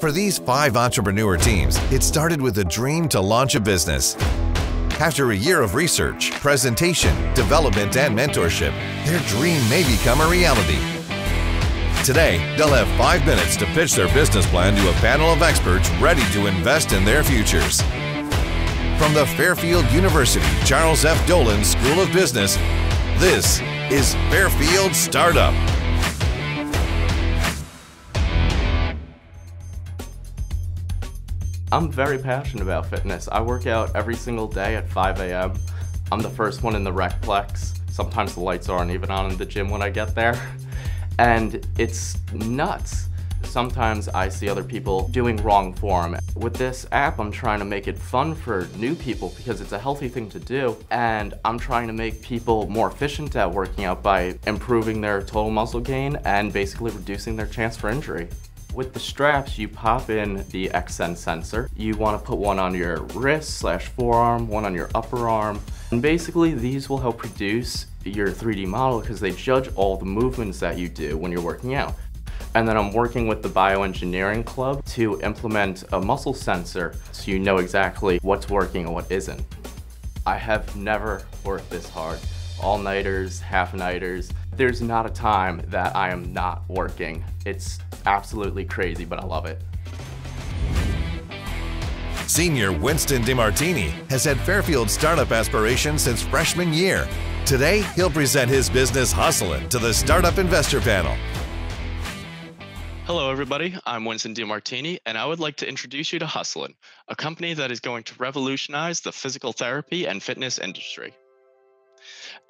For these five entrepreneur teams, it started with a dream to launch a business. After a year of research, presentation, development, and mentorship, their dream may become a reality. Today, they'll have five minutes to pitch their business plan to a panel of experts ready to invest in their futures. From the Fairfield University Charles F. Dolan School of Business, this is Fairfield Startup. I'm very passionate about fitness. I work out every single day at 5 a.m. I'm the first one in the Recplex. Sometimes the lights aren't even on in the gym when I get there. And it's nuts. Sometimes I see other people doing wrong form. With this app, I'm trying to make it fun for new people because it's a healthy thing to do. And I'm trying to make people more efficient at working out by improving their total muscle gain and basically reducing their chance for injury. With the straps, you pop in the Xsens sensor. You want to put one on your wrist slash forearm, one on your upper arm. And basically, these will help produce your 3D model because they judge all the movements that you do when you're working out. And then I'm working with the bioengineering club to implement a muscle sensor so you know exactly what's working and what isn't. I have never worked this hard. All-nighters, half-nighters. There's not a time that I am not working. It's absolutely crazy, but I love it. Senior Winston DeMartini has had Fairfield startup aspirations since freshman year. Today, he'll present his business Hustlin' to the Startup Investor Panel. Hello, everybody. I'm Winston DeMartini, and I would like to introduce you to Hustlin', a company that is going to revolutionize the physical therapy and fitness industry.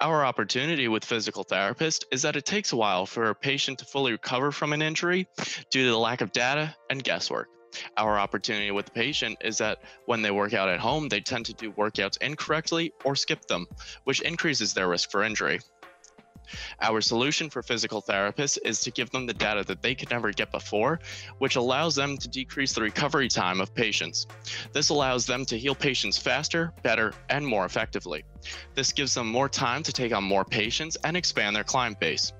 Our opportunity with physical therapists is that it takes a while for a patient to fully recover from an injury due to the lack of data and guesswork. Our opportunity with the patient is that when they work out at home, they tend to do workouts incorrectly or skip them, which increases their risk for injury. Our solution for physical therapists is to give them the data that they could never get before, which allows them to decrease the recovery time of patients. This allows them to heal patients faster, better, and more effectively. This gives them more time to take on more patients and expand their client base.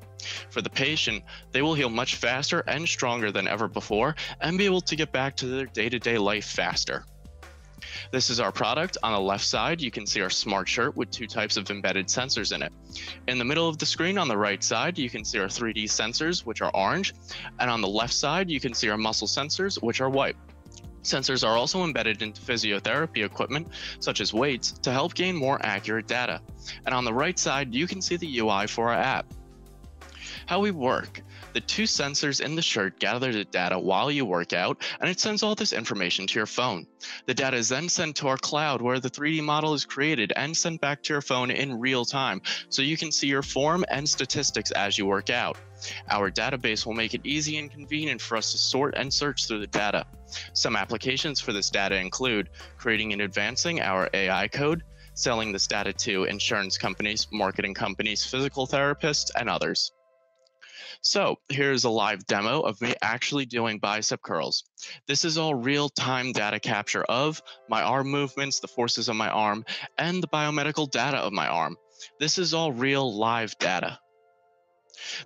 For the patient, they will heal much faster and stronger than ever before and be able to get back to their day to day life faster. This is our product. On the left side, you can see our smart shirt with two types of embedded sensors in it. In the middle of the screen on the right side, you can see our 3D sensors, which are orange. And on the left side, you can see our muscle sensors, which are white. Sensors are also embedded into physiotherapy equipment, such as weights, to help gain more accurate data. And on the right side, you can see the UI for our app. How we work. The two sensors in the shirt gather the data while you work out, and it sends all this information to your phone. The data is then sent to our cloud where the 3D model is created and sent back to your phone in real time, so you can see your form and statistics as you work out. Our database will make it easy and convenient for us to sort and search through the data. Some applications for this data include creating and advancing our AI code, selling this data to insurance companies, marketing companies, physical therapists, and others. So here's a live demo of me actually doing bicep curls. This is all real-time data capture of my arm movements, the forces on my arm, and the biomedical data of my arm. This is all real live data.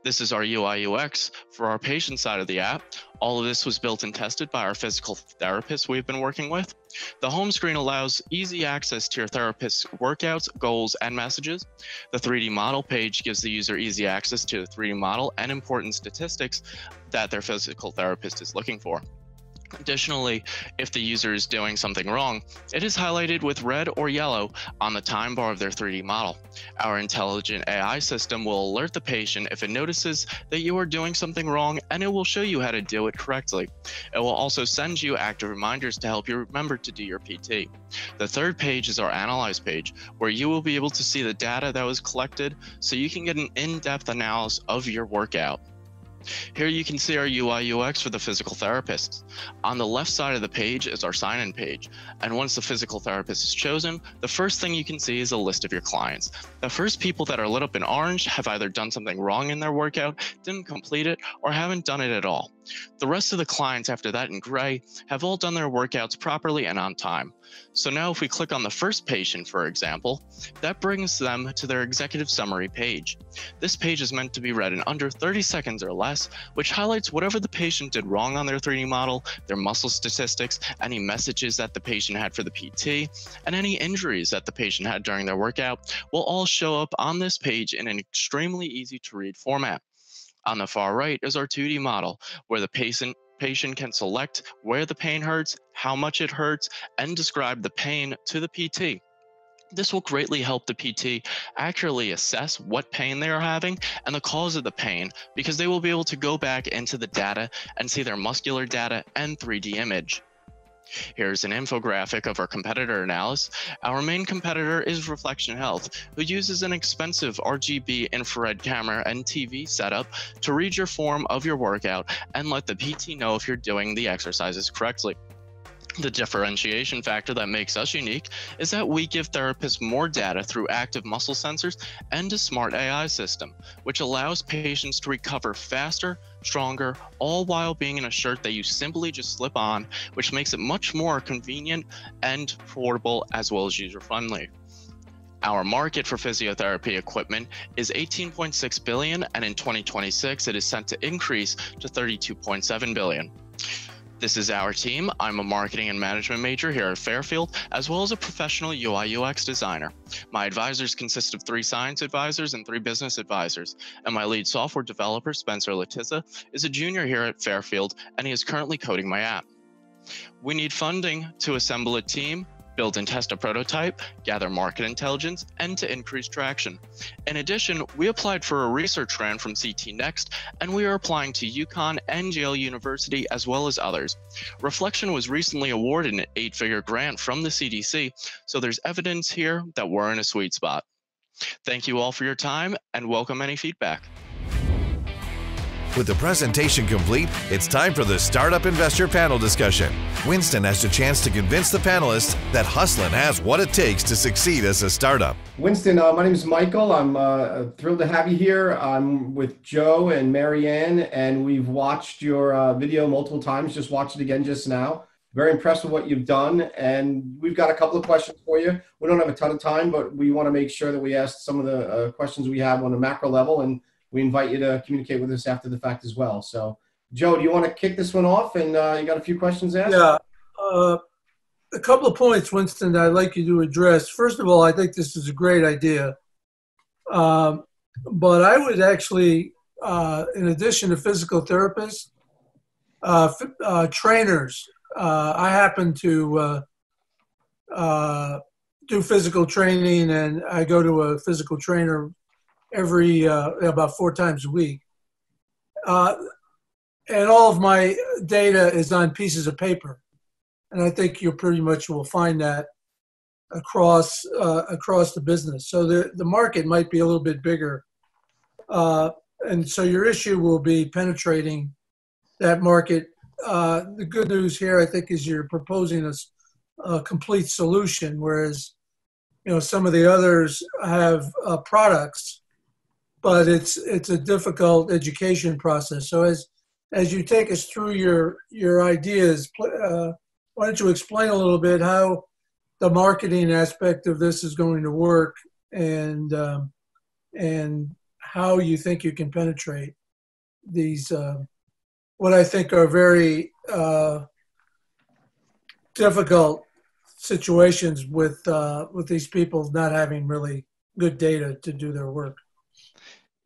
This is our UI UX for our patient side of the app. All of this was built and tested by our physical therapists we've been working with. The home screen allows easy access to your therapist's workouts, goals, and messages. The 3D model page gives the user easy access to the 3D model and important statistics that their physical therapist is looking for. Additionally, if the user is doing something wrong, it is highlighted with red or yellow on the time bar of their 3D model. Our intelligent AI system will alert the patient if it notices that you are doing something wrong and it will show you how to do it correctly. It will also send you active reminders to help you remember to do your PT. The third page is our Analyze page, where you will be able to see the data that was collected so you can get an in-depth analysis of your workout. Here you can see our UI UX for the physical therapists. On the left side of the page is our sign-in page, and once the physical therapist is chosen, the first thing you can see is a list of your clients. The first people that are lit up in orange have either done something wrong in their workout, didn't complete it, or haven't done it at all. The rest of the clients after that in gray have all done their workouts properly and on time. So now if we click on the first patient, for example, that brings them to their executive summary page. This page is meant to be read in under 30 seconds or less, which highlights whatever the patient did wrong on their 3D model, their muscle statistics, any messages that the patient had for the PT, and any injuries that the patient had during their workout will all show up on this page in an extremely easy to read format. On the far right is our 2D model, where the patient patient can select where the pain hurts, how much it hurts, and describe the pain to the PT. This will greatly help the PT accurately assess what pain they are having and the cause of the pain because they will be able to go back into the data and see their muscular data and 3D image. Here's an infographic of our competitor analysis. Our main competitor is Reflection Health, who uses an expensive RGB infrared camera and TV setup to read your form of your workout and let the PT know if you're doing the exercises correctly. The differentiation factor that makes us unique is that we give therapists more data through active muscle sensors and a smart AI system, which allows patients to recover faster, stronger, all while being in a shirt that you simply just slip on, which makes it much more convenient and affordable as well as user friendly. Our market for physiotherapy equipment is 18.6 billion and in 2026 it is set to increase to 32.7 billion. This is our team. I'm a marketing and management major here at Fairfield, as well as a professional UI UX designer. My advisors consist of three science advisors and three business advisors, and my lead software developer, Spencer Letiza, is a junior here at Fairfield, and he is currently coding my app. We need funding to assemble a team build and test a prototype, gather market intelligence, and to increase traction. In addition, we applied for a research grant from CT Next, and we are applying to UConn and Yale University as well as others. Reflection was recently awarded an eight figure grant from the CDC, so there's evidence here that we're in a sweet spot. Thank you all for your time and welcome any feedback. With the presentation complete, it's time for the Startup Investor Panel discussion. Winston has a chance to convince the panelists that Hustlin has what it takes to succeed as a startup. Winston, uh, my name is Michael. I'm uh, thrilled to have you here. I'm with Joe and Marianne, and we've watched your uh, video multiple times. Just watched it again just now. Very impressed with what you've done, and we've got a couple of questions for you. We don't have a ton of time, but we want to make sure that we ask some of the uh, questions we have on a macro level and we invite you to communicate with us after the fact as well. So, Joe, do you want to kick this one off? And uh, you got a few questions asked? Yeah. Uh, a couple of points, Winston, I'd like you to address. First of all, I think this is a great idea. Um, but I would actually, uh, in addition to physical therapists, uh, uh, trainers, uh, I happen to do physical training and I go to a physical trainer every uh, about four times a week. Uh, and all of my data is on pieces of paper. And I think you pretty much will find that across uh, across the business. So the, the market might be a little bit bigger. Uh, and so your issue will be penetrating that market. Uh, the good news here, I think, is you're proposing a, a complete solution, whereas you know some of the others have uh, products but it's it's a difficult education process. So as as you take us through your your ideas, uh, why don't you explain a little bit how the marketing aspect of this is going to work and um, and how you think you can penetrate these uh, what I think are very uh, difficult situations with uh, with these people not having really good data to do their work.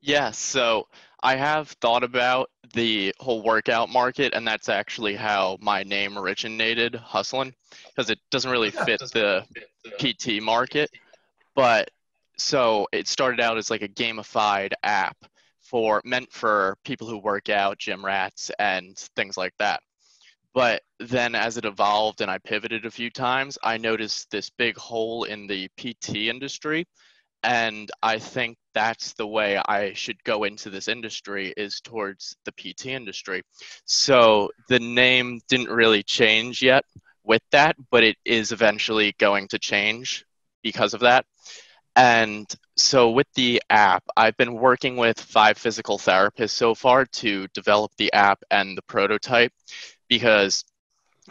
Yeah, so I have thought about the whole workout market, and that's actually how my name originated, Hustlin, because it doesn't really fit the PT market. But so it started out as like a gamified app for meant for people who work out, gym rats, and things like that. But then as it evolved and I pivoted a few times, I noticed this big hole in the PT industry and i think that's the way i should go into this industry is towards the pt industry so the name didn't really change yet with that but it is eventually going to change because of that And so with the app, I've been working with five physical therapists so far to develop the app and the prototype because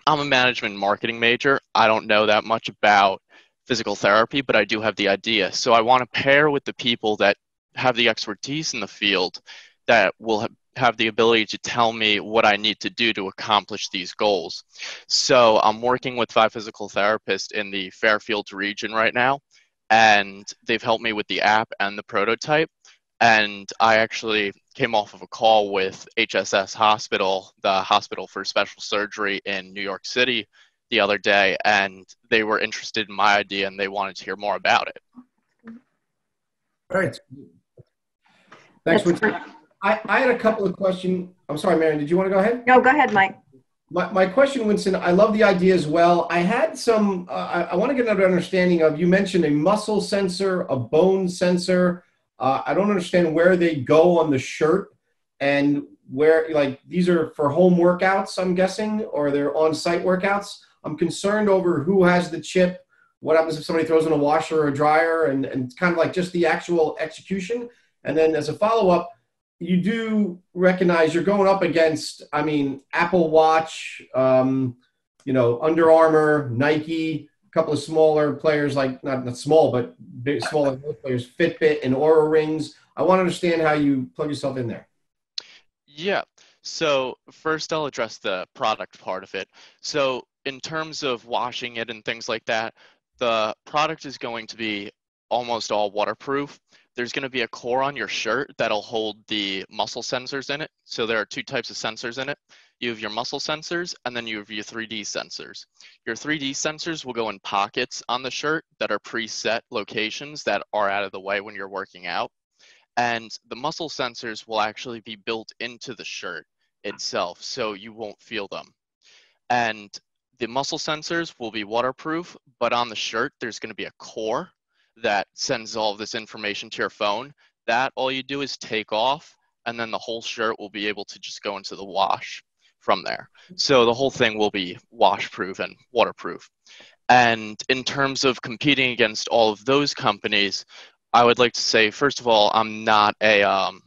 I'm a management marketing major. I don't know that much about physical therapy, but I do have the idea. So I want to pair with the people that have the expertise in the field that will have the ability to tell me what I need to do to accomplish these goals. So I'm working with five physical therapists in the Fairfield region right now and they've helped me with the app and the prototype. And I actually came off of a call with HSS Hospital, the Hospital for Special Surgery in New York City, the other day, and they were interested in my idea and they wanted to hear more about it. All right. Thanks. I, I had a couple of questions. I'm sorry, Marion, did you want to go ahead? No, go ahead, Mike. My, my question, Winston, I love the idea as well. I had some, uh, I, I want to get another understanding of, you mentioned a muscle sensor, a bone sensor. Uh, I don't understand where they go on the shirt and where, like, these are for home workouts, I'm guessing, or they're on site workouts. I'm concerned over who has the chip, what happens if somebody throws in a washer or a dryer, and, and kind of like just the actual execution. And then as a follow up, you do recognize you're going up against, I mean, Apple Watch, um, you know, Under Armour, Nike, a couple of smaller players like not not small, but big, smaller players, Fitbit and Oura Rings. I want to understand how you plug yourself in there. Yeah. So first, I'll address the product part of it. So in terms of washing it and things like that, the product is going to be almost all waterproof there's going to be a core on your shirt that'll hold the muscle sensors in it. So there are two types of sensors in it. You have your muscle sensors and then you have your 3D sensors. Your 3D sensors will go in pockets on the shirt that are preset locations that are out of the way when you're working out. And the muscle sensors will actually be built into the shirt itself so you won't feel them. And the muscle sensors will be waterproof, but on the shirt, there's going to be a core that sends all of this information to your phone. That all you do is take off, and then the whole shirt will be able to just go into the wash from there. So the whole thing will be washproof and waterproof. And in terms of competing against all of those companies, I would like to say, first of all, I'm not a um,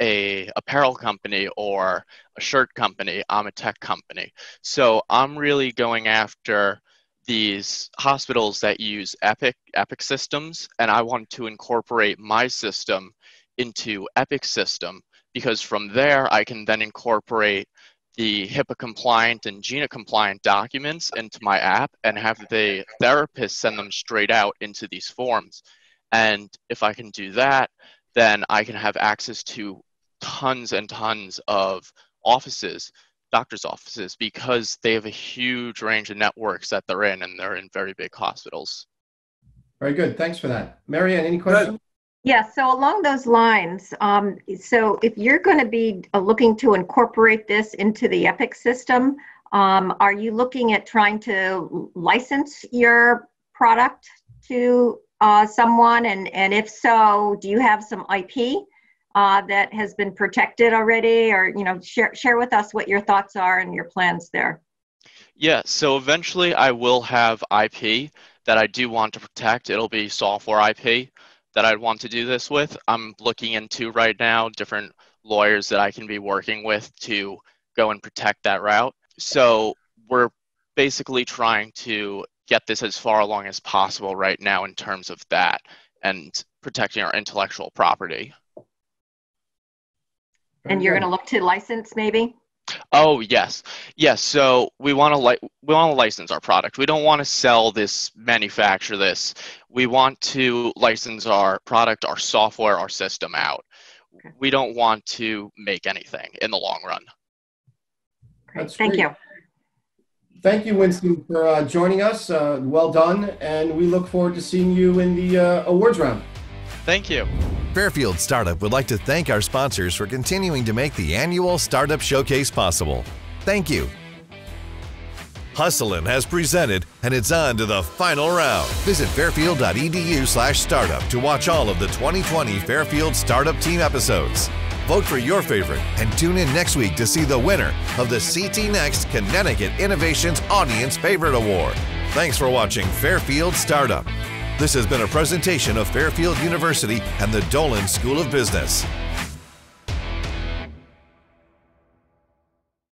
a apparel company or a shirt company. I'm a tech company. So I'm really going after these hospitals that use Epic Epic systems, and I want to incorporate my system into Epic system because from there I can then incorporate the HIPAA compliant and GINA compliant documents into my app and have the therapist send them straight out into these forms. And if I can do that, then I can have access to tons and tons of offices doctor's offices because they have a huge range of networks that they're in and they're in very big hospitals. Very good. Thanks for that. Marianne, any questions? Yeah, so along those lines, um, so if you're going to be uh, looking to incorporate this into the Epic system, um, are you looking at trying to license your product to uh, someone? And, and if so, do you have some IP uh, that has been protected already? Or you know share, share with us what your thoughts are and your plans there. Yeah so eventually i will have ip that i do want to protect. It'll be software ip that i'd want to do this with. I'm looking into right now different lawyers that i can be working with to go and protect that route. So we're basically trying to get this as far along as possible right now in terms of that and protecting our intellectual property and you're going to look to license maybe? Oh yes, yes. So we want to li- we want to license our product. We don't want to sell this, manufacture this. We want to license our product, our software, our system out. Okay. We don't want to make anything in the long run. That's Thank great. you. Thank you, Winston, for uh, joining us. Uh, well done, and we look forward to seeing you in the uh, awards round. Thank you. Fairfield Startup would like to thank our sponsors for continuing to make the annual Startup Showcase possible. Thank you. Hustlin has presented, and it's on to the final round. Visit fairfield.edu slash startup to watch all of the 2020 Fairfield Startup Team episodes. Vote for your favorite and tune in next week to see the winner of the CT Next Connecticut Innovations Audience Favorite Award. Thanks for watching Fairfield Startup. This has been a presentation of Fairfield University and the Dolan School of Business.